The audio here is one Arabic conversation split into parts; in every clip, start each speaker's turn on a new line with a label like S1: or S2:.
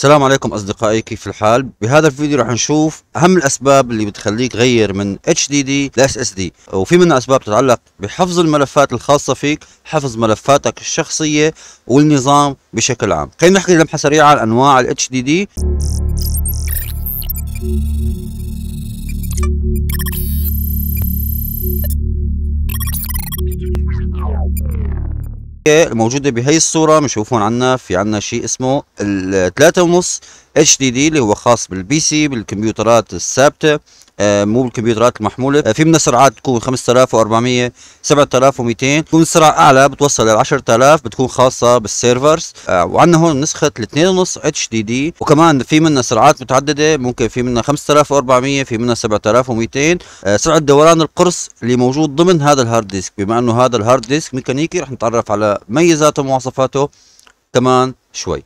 S1: السلام عليكم أصدقائي كيف الحال؟ بهذا الفيديو رح نشوف أهم الأسباب اللي بتخليك تغير من HDD ل SSD وفي منها أسباب تتعلق بحفظ الملفات الخاصة فيك حفظ ملفاتك الشخصية والنظام بشكل عام. خلينا نحكي لمحة سريعة عن أنواع ال HDD الموجودة بهي الصورة بنشوفون عنا في عنا شيء اسمه الثلاثة ونص HDD اللي هو خاص بال PC بالكمبيوترات الثابتة. مو بالكمبيوترات المحمولة. آه، في منها سرعات تكون 5400 7200 تكون السرعة أعلى بتوصل ل 10000 بتكون خاصة بال servers. آه، وعندنا هون نسخة ال 2.5 HDD وكمان في منها سرعات متعددة ممكن في منها 5400 في منها 7200 سرعة دوران القرص اللي موجود ضمن هذا ال hard disk بما إنه هذا ال hard disk ميكانيكي رح نتعرف على ميزاته ومواصفاته كمان شوي.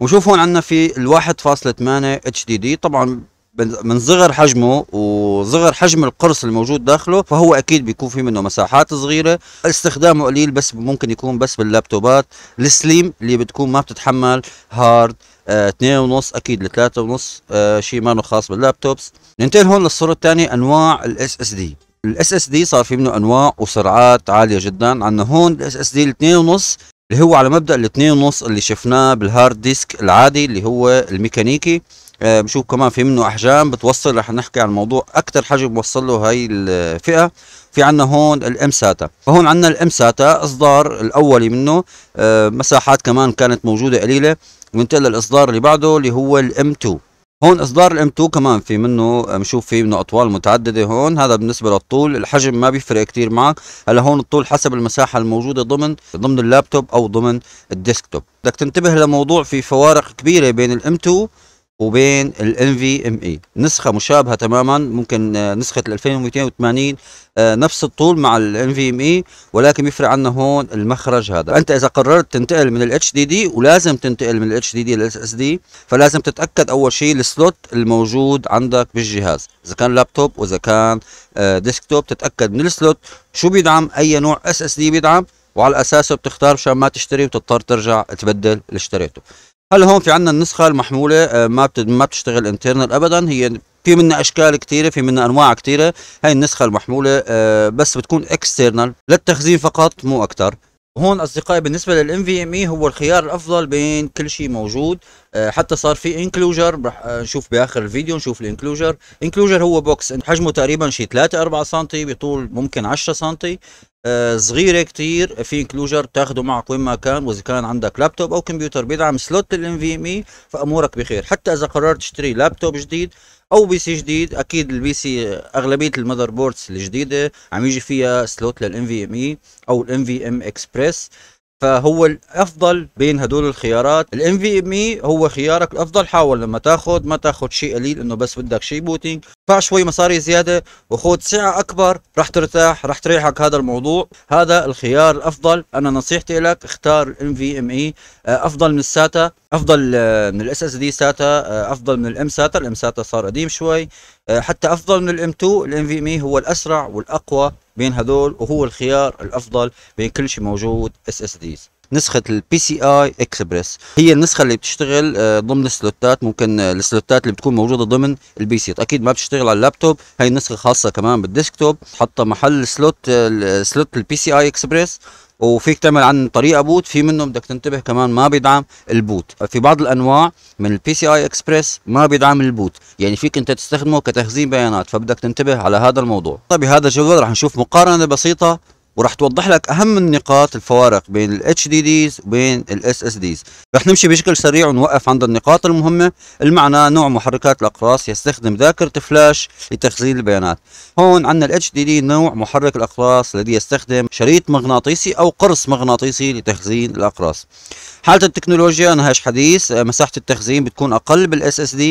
S1: وشوف هون عندنا في ال 1.8 HDD طبعا من صغر حجمه وصغر حجم القرص الموجود داخله فهو أكيد بيكون في منه مساحات صغيرة. استخدامه قليل بس ممكن يكون بس باللابتوبات. ال slim اللي بتكون ما بتتحمل hard آه اثنين ونص أكيد لثلاثة ونص آه شيء ما خاص بال laptops. ننتقل هون للصورة الثانية أنواع ال SSD ال SSD صار في منه أنواع وسرعات عالية جدا. عندنا هون ال SSD الاثنين ونص اللي هو على مبدأ الاثنين ونص اللي شفناه بال hard disk العادي اللي هو الميكانيكي. آه بشوف كمان في منه أحجام بتوصل رح نحكي عن موضوع أكثر حجم بوصل له هاي الفئة. في عندنا هون ال mSATA. فهون عندنا ال mSATA إصدار الأولي منه. آه مساحات كمان كانت موجودة قليلة. وننتقل للإصدار اللي بعده اللي هو ال M 2 هون إصدار ال M 2 كمان في منه بنشوف في منه أطوال متعددة هون. هذا بالنسبة للطول. الحجم ما بيفرق كثير معك. هلا هون الطول حسب المساحة الموجودة ضمن ضمن اللابتوب أو ضمن الديسكتوب. بدك تنتبه لموضوع في فوارق كبيرة بين الإم 2 وبين ال NVMe نسخة مشابهة تماما ممكن آه، نسخة ال 2280 آه، نفس الطول مع ال NVMe ولكن بيفرق عنا هون المخرج هذا. أنت إذا قررت تنتقل من ال HDD ولازم تنتقل من ال HDD لل SSD فلازم تتأكد أول شيء السلوت الموجود عندك بالجهاز. إذا كان لابتوب وإذا كان desktop آه، تتأكد من ال slot. شو بيدعم؟ أي نوع SSD بيدعم؟ وعلى أساسه بتختار مشان ما تشتري وتضطر ترجع تبدل اللي اشتريته. هلا هون في عندنا النسخة المحمولة آه، ما ما بتشتغل internal ابدا. هي في منها أشكال كثيره في منها أنواع كثيره هاي النسخة المحمولة آه، بس بتكون external للتخزين فقط مو أكثر هون أصدقائي بالنسبة لل M NVMe هو الخيار الأفضل بين كل شيء موجود. آه، حتى صار في enclosure رح نشوف بآخر الفيديو نشوف ال enclosure enclosure هو box حجمه تقريبا شيء 3 4 سم بطول ممكن 10 سم صغيرة كتير. في enclosure تاخده معك وين ما كان وإذا كان عندك لابتوب أو كمبيوتر بيدعم slot ال NVMe فأمورك بخير. حتى إذا قررت تشتري لابتوب جديد أو PC جديد أكيد ال PC أغلبية ال motherboards الجديدة عم يجي فيها slot لل NVMe أو الام في ام اكسبريس فهو الأفضل بين هدول الخيارات. ال NVMe هو خيارك الأفضل. حاول لما تاخذ ما تاخذ شيء قليل إنه بس بدك شيء booting دفع شوي مصاري زيادة وخذ سعة أكبر. رح ترتاح رح تريحك هذا الموضوع. هذا الخيار الأفضل. أنا نصيحتي لك اختار ال NVMe أفضل من ال SATA. أفضل آه، من ال SSD SATA. آه، أفضل من ال mSATA. ال mSATA صار قديم شوي. آه، حتى أفضل من ال M 2 ال NVMe هو الأسرع والأقوى. بين هذول وهو الخيار الأفضل بين كل شيء موجود SSDs نسخة ال PCI Express هي النسخة اللي بتشتغل آه، ضمن ال slotات ممكن آه، ال slotات اللي بتكون موجودة ضمن ال PC أكيد ما بتشتغل على اللابتوب هي النسخة خاصة كمان بال desktop. حاطة محل slot slot ال PCI Express وفيك تعمل عن طريقه boot في منه بدك تنتبه كمان ما بيدعم ال boot. في بعض الأنواع من ال PCI Express ما بيدعم ال boot. يعني فيك أنت تستخدمه كتخزين بيانات فبدك تنتبه على هذا الموضوع. طيب بهذا الجدول رح نشوف مقارنة بسيطة وراح توضح لك أهم النقاط الفوارق بين ال HDDs وبين ال SSDs رح نمشي بشكل سريع ونوقف عند النقاط المهمة. المعنى نوع محركات الأقراص يستخدم ذاكرة فلاش لتخزين البيانات. هون عندنا ال HDD نوع محرك الأقراص الذي يستخدم شريط مغناطيسي أو قرص مغناطيسي لتخزين الأقراص. حالة التكنولوجيا نهاش حديث مساحة التخزين بتكون أقل بال SSD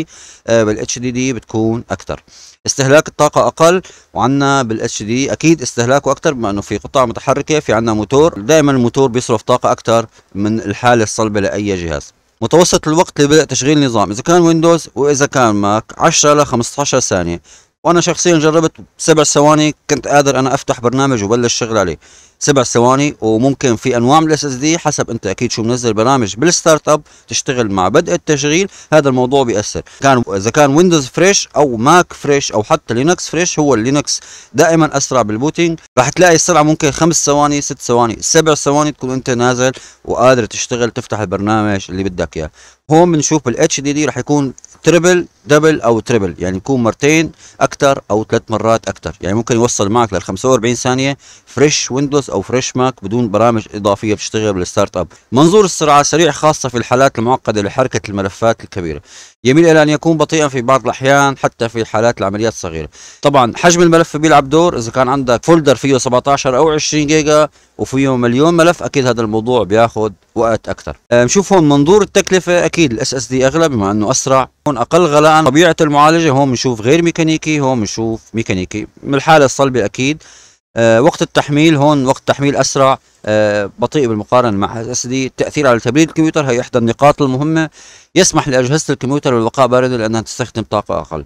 S1: بال HDD بتكون أكثر استهلاك الطاقة أقل وعندنا بال HD أكيد استهلاكه أكثر بما أنه في قطع متحركة في عندنا موتور. دائما الموتور بيصرف طاقة أكثر من الحالة الصلبة لأي جهاز. متوسط الوقت لبدء تشغيل نظام إذا كان ويندوز وإذا كان ماك 10 ل 15 ثانية. وأنا شخصيا جربت بسبع ثواني كنت قادر أنا أفتح برنامج وبلش شغل عليه. سبع ثواني وممكن في انواع من ال SSD حسب أنت أكيد شو منزل برامج بال startup تشتغل مع بدء التشغيل هذا الموضوع بيأثر. كان إذا كان ويندوز fresh أو ماك fresh أو حتى لينكس fresh هو اللينكس دائما أسرع بال booting راح تلاقي السرعة ممكن خمس ثواني ست ثواني سبع ثواني تكون أنت نازل وقادر تشتغل تفتح البرنامج اللي بدك إياه. هون بنشوف بال HDD راح يكون triple double أو triple يعني يكون مرتين أكثر أو ثلاث مرات أكثر يعني ممكن يوصل معك لل 45 ثانية fresh ويندوز أو fresh ماك بدون برامج إضافية بتشتغل بال startup. منظور السرعه سريع خاصة في الحالات المعقدة لحركة الملفات الكبيرة. يميل إلى أن يكون بطيئا في بعض الأحيان حتى في حالات العمليات الصغيرة. طبعا حجم الملف بيلعب دور. إذا كان عندك folder فيه 17 أو 20 جيجا وفيه مليون ملف أكيد هذا الموضوع بياخذ وقت أكثر. نشوف هون منظور التكلفة. أكيد ال SSD أغلى بما إنه أسرع. هون أقل غلاء طبيعة المعالجة هون بنشوف غير ميكانيكي هون بنشوف ميكانيكي. من الحالة الصلبة أكيد. وقت التحميل هون وقت تحميل أسرع أه بطيء بالمقارنة مع SD التأثير على تبريد الكمبيوتر هي إحدى النقاط المهمة يسمح لأجهزة الكمبيوتر بالبقاء بارده لأنها تستخدم طاقة أقل.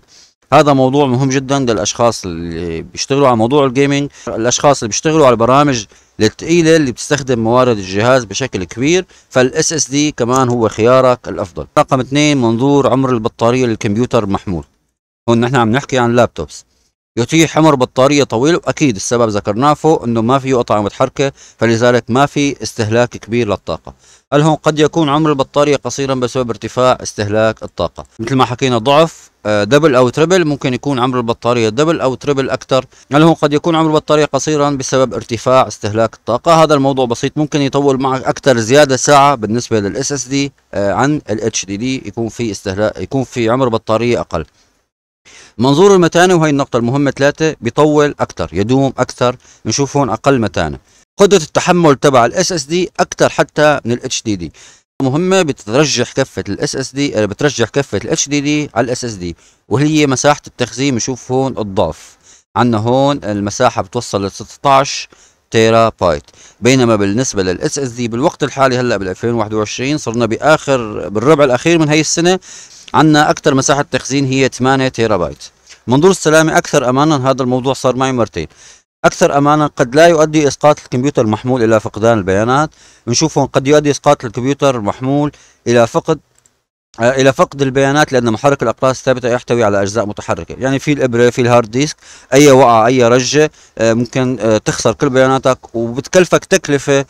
S1: هذا موضوع مهم جدا للأشخاص اللي بيشتغلوا على موضوع ال gaming الأشخاص اللي بيشتغلوا على البرامج الثقيله اللي بتستخدم موارد الجهاز بشكل كبير فال SSD كمان هو خيارك الأفضل. رقم اثنين منظور عمر البطارية للكمبيوتر محمول. هون نحن عم نحكي عن laptops يتيح عمر بطارية طويل وأكيد السبب ذكرناه فوق أنه ما فيه قطع متحركة فلذلك ما في استهلاك كبير للطاقة. هل هون قد يكون عمر البطارية قصيرا بسبب ارتفاع استهلاك الطاقة؟ مثل ما حكينا ضعف double أو triple ممكن يكون عمر البطارية double أو triple أكثر. هل هو قد يكون عمر البطارية قصيرا بسبب ارتفاع استهلاك الطاقة؟ هذا الموضوع بسيط ممكن يطول معك أكثر زيادة ساعة بالنسبة لل SSD عن ال HDD يكون في استهلاك يكون في عمر بطارية أقل. منظور المتانة وهي النقطة المهمة ثلاثة بيطول أكثر يدوم أكثر بنشوف هون أقل متانة. قدرة التحمل تبع ال SSD أكثر حتى من ال HDD مهمة بترجح كفة ال SSD بترجح كفة ال HDD على ال SSD وهي مساحة التخزين بنشوف هون الضعف. عندنا هون المساحة بتوصل ل 16 تيرا بايت بينما بالنسبة لل SSD بالوقت الحالي هلأ بال 2021 صرنا بآخر بالربع الأخير من هي السنة عندنا أكثر مساحة تخزين هي 8 تيرا بايت منظور السلامة أكثر امانا هذا الموضوع صار معي مرتين. أكثر أمانا قد لا يؤدي إسقاط الكمبيوتر المحمول إلى فقدان البيانات. بنشوفهم قد يؤدي إسقاط الكمبيوتر المحمول إلى فقد إلى فقد البيانات لأن محرك الأقراص الثابته يحتوي على أجزاء متحركة. يعني في الإبرة في ال hard disk أي وقعة أي رجة آه ممكن آه تخسر كل بياناتك. وبتكلفك تكلفة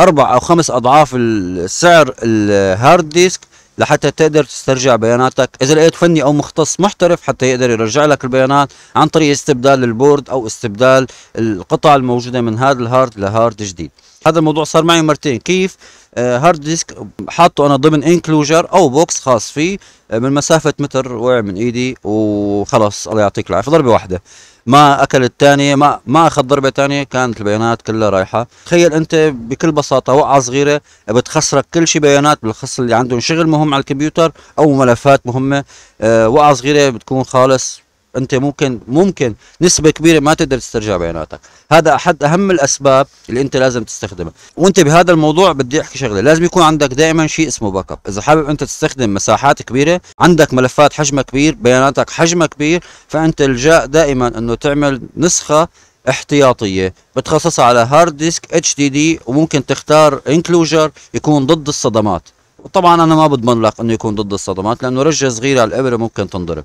S1: أربع أو خمس أضعاف السعر ال hard disk لحتى تقدر تسترجع بياناتك. إذا لقيت فني أو مختص محترف حتى يقدر يرجع لك البيانات عن طريق استبدال ال board أو استبدال القطع الموجودة من هذا ال hard ل hard جديد. هذا الموضوع صار معي مرتين. كيف؟ آه hard disk حاطه أنا ضمن enclosure أو box خاص فيه آه من مسافة متر وقع من إيدي وخلص الله يعطيك العافية. ضربة واحدة. ما أكل الثانية ما ما أخذ ضربة ثانية كانت البيانات كلها رايحة. تخيل أنت بكل بساطة وقعة صغيرة بتخسرك كل شيء بيانات بالخص اللي عندهم شغل مهم على الكمبيوتر أو ملفات مهمة أه وقعة صغيرة بتكون خالص. أنت ممكن ممكن نسبة كبيرة ما تقدر تسترجع بياناتك. هذا أحد أهم الأسباب اللي أنت لازم تستخدمها. وأنت بهذا الموضوع بدي أحكي شغلة. لازم يكون عندك دائما شيء اسمه backup إذا حابب أنت تستخدم مساحات كبيرة عندك ملفات حجمها كبير بياناتك حجمها كبير فأنت الجأ دائما إنه تعمل نسخة احتياطية بتخصصها على hard disk HDD وممكن تختار enclosure يكون ضد الصدمات. وطبعا أنا ما بضمن لك إنه يكون ضد الصدمات لأنه رجة صغيرة على الإبرة ممكن تنضرب.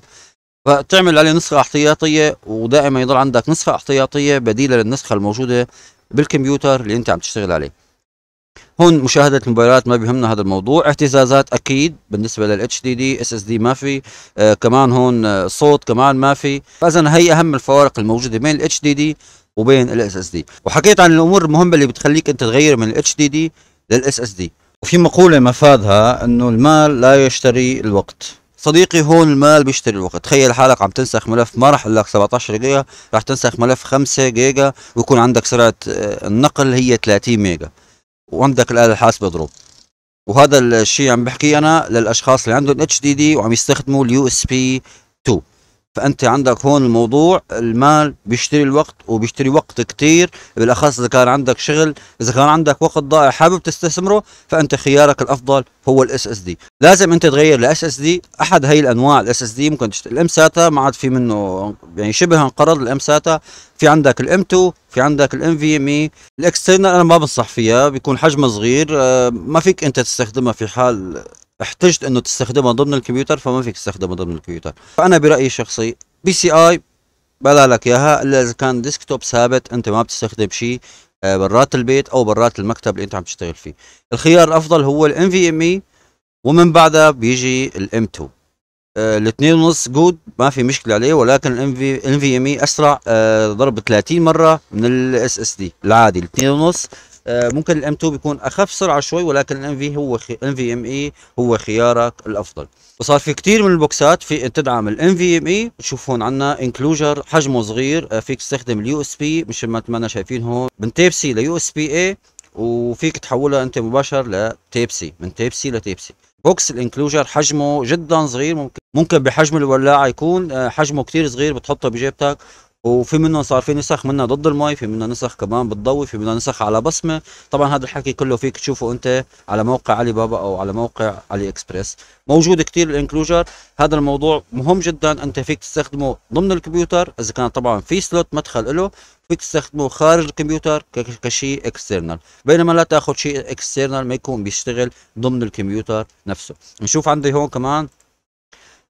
S1: فتعمل عليه نسخة احتياطية ودائما يضل عندك نسخة احتياطية بديلة للنسخة الموجودة بالكمبيوتر اللي انت عم تشتغل عليه. هون مشاهدة الموبايلات ما بيهمنا هذا الموضوع. اهتزازات أكيد بالنسبة SSD ما في. آه كمان هون آه صوت كمان ما في. فاذا هي أهم الفوارق الموجودة بين HDD وبين SSD وحكيت عن الأمور المهمة اللي بتخليك أنت تغير من HDD لل SSD وفي مقولة مفادها إنه المال لا يشتري الوقت. صديقي هون المال بيشتري الوقت. تخيل حالك عم تنسخ ملف ما راح لك 17 جيجا راح تنسخ ملف 5 جيجا ويكون عندك سرعة النقل هي 30 ميجا. وعندك الآلة الحاسبة ضروب وهذا الشيء عم بحكي أنا للأشخاص اللي عندهم HDD وعم يستخدموا ال USB 2 فأنت عندك هون الموضوع المال بيشتري الوقت وبيشتري وقت كتير بالأخص إذا كان عندك شغل إذا كان عندك وقت ضائع حابب تستثمره فأنت خيارك الأفضل هو ال SSD لازم أنت تغير ال SSD أحد هي الأنواع ال SSD ممكن تشتري. ال mSATA ما عاد في منه يعني شبه انقرض ال mSATA. في عندك ال M.2 في عندك ال NVMe ال external أنا ما بنصح فيها بيكون حجمها صغير آه، ما فيك أنت تستخدمها في حال احتجت انه تستخدمها ضمن الكمبيوتر فما فيك تستخدمها ضمن الكمبيوتر. فأنا برأيي الشخصي PCI بلا لك إياها إلا إذا كان desktop ثابت أنت ما بتستخدم شيء آه، برات البيت أو برات المكتب اللي أنت عم تشتغل فيه. الخيار الأفضل هو ال NVMe ومن بعدها بيجي ال M.2 الاثنين ونص good ما في مشكلة عليه ولكن ال NV NVMe أسرع آه، ضرب 30 مرة من ال SSD العادي. الاثنين ونص آه، ممكن ال M.2 بيكون أخف سرعة شوي ولكن ال NV هو NVMe هو خيارك الأفضل. وصار في كثير من البوكسات في تدعم ال NVMe بتشوف هون عندنا enclosure حجمه صغير آه، فيك تستخدم ال USB مش ما ما شايفين هون. من Type-C ل USB A وفيك تحولها أنت مباشر ل Type-C من Type-C ل Type-C box ال enclosure حجمه جدا صغير ممكن ممكن بحجم الولاعة يكون آه، حجمه كثير صغير بتحطه بجيبتك. وفي منه صار في نسخ منها ضد المي في منها نسخ كمان بتضوي في منها نسخ على بصمة. طبعا هذا الحكي كله فيك تشوفه أنت على موقع علي بابا أو على موقع علي إكسبريس. موجود كتير ال enclosure. هذا الموضوع مهم جدا. أنت فيك تستخدمه ضمن الكمبيوتر. إذا كان طبعا في slot مدخل له فيك تستخدمه خارج الكمبيوتر كشيء external بينما لا تأخذ شيء external ما يكون بيشتغل ضمن الكمبيوتر نفسه. نشوف عندي هون كمان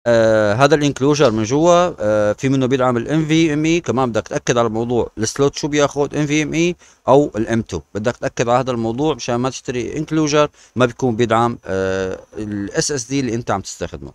S1: آه هذا ال enclosure من جوا آه في منه بيدعم ال NVMe كمان بدك تأكد على الموضوع. ال slot شو بياخذ NVMe أو ال M.2 بدك تأكد على هذا الموضوع مشان ما تشتري enclosure ما بيكون بيدعم ال SSD اللي أنت عم تستخدمه.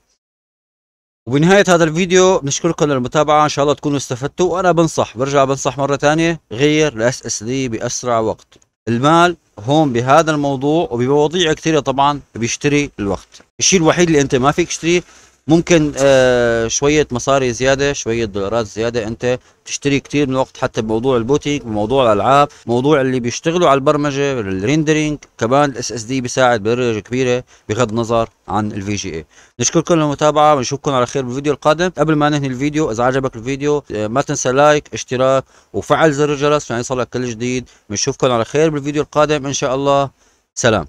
S1: وبنهاية هذا الفيديو بنشكركم للمتابعة. إن شاء الله تكونوا استفدتوا. وأنا بنصح برجع بنصح مرة ثانية غير ال SSD بأسرع وقت. المال هون بهذا الموضوع وبمواضيع كثيرة طبعا بيشتري الوقت. الشيء الوحيد اللي أنت ما فيك تشتريه ممكن آه شوية مصاري زيادة شوية دولارات زيادة. انت تشتري كتير من الوقت حتى بموضوع ال booting بموضوع الألعاب موضوع اللي بيشتغلوا على البرمجة ال rendering. كمان ال SSD بيساعد بدرجة كبيرة بغض النظر عن ال VGA نشكركم للمتابعة ونشوفكم على خير بالفيديو القادم. قبل ما ننهي الفيديو إذا عجبك الفيديو آه ما تنسى like اشتراك وفعل زر الجرس عشان يصلك كل جديد. بنشوفكم على خير بالفيديو القادم. إن شاء الله سلام.